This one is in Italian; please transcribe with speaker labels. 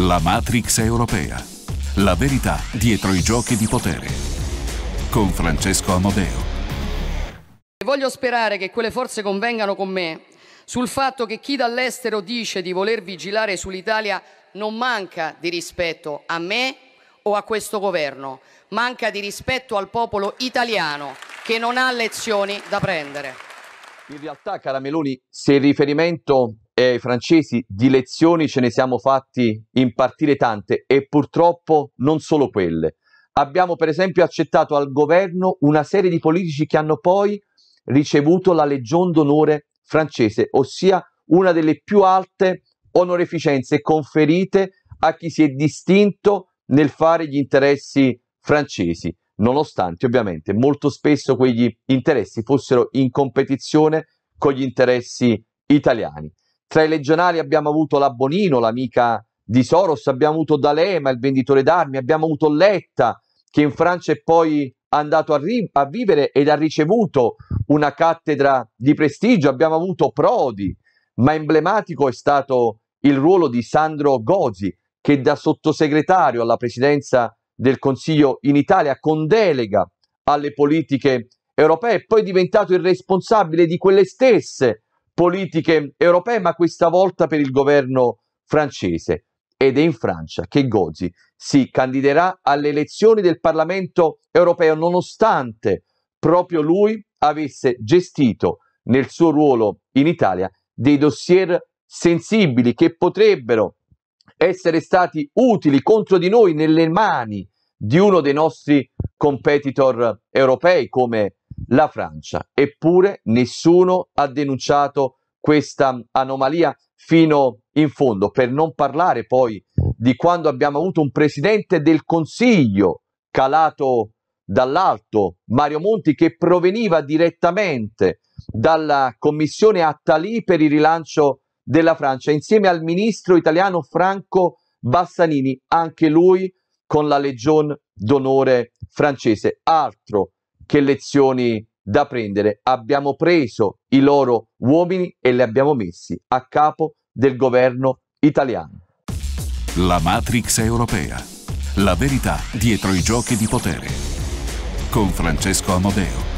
Speaker 1: La Matrix europea. La verità dietro i giochi di potere. Con Francesco Amodeo.
Speaker 2: Voglio sperare che quelle forze convengano con me sul fatto che chi dall'estero dice di voler vigilare sull'Italia non manca di rispetto a me o a questo governo, manca di rispetto al popolo italiano che non ha lezioni da prendere.
Speaker 3: In realtà, cara Meloni, se il riferimento è ai francesi, di lezioni ce ne siamo fatti impartire tante e purtroppo non solo quelle. Abbiamo per esempio accettato al governo una serie di politici che hanno poi ricevuto la Legion d'onore francese, ossia una delle più alte onoreficenze conferite a chi si è distinto nel fare gli interessi francesi nonostante ovviamente molto spesso quegli interessi fossero in competizione con gli interessi italiani. Tra i legionari abbiamo avuto la Bonino, l'amica di Soros, abbiamo avuto D'Alema, il venditore d'armi, abbiamo avuto Letta, che in Francia è poi andato a, ri- a vivere ed ha ricevuto una cattedra di prestigio, abbiamo avuto Prodi, ma emblematico è stato il ruolo di Sandro Gozi, che da sottosegretario alla presidenza del Consiglio in Italia con delega alle politiche europee, poi è diventato il responsabile di quelle stesse politiche europee, ma questa volta per il governo francese. Ed è in Francia che Gozi si candiderà alle elezioni del Parlamento europeo, nonostante proprio lui avesse gestito nel suo ruolo in Italia dei dossier sensibili che potrebbero essere stati utili contro di noi nelle mani di uno dei nostri competitor europei come la Francia. Eppure nessuno ha denunciato questa anomalia fino in fondo, per non parlare poi di quando abbiamo avuto un presidente del Consiglio calato dall'alto, Mario Monti, che proveniva direttamente dalla commissione Attali per il rilancio della Francia, insieme al ministro italiano Franco Bassanini, anche lui con la Legion d'onore francese. Altro che lezioni da prendere, abbiamo preso i loro uomini e li abbiamo messi a capo del governo italiano.
Speaker 1: La Matrix europea. La verità dietro i giochi di potere. Con Francesco Amodeo.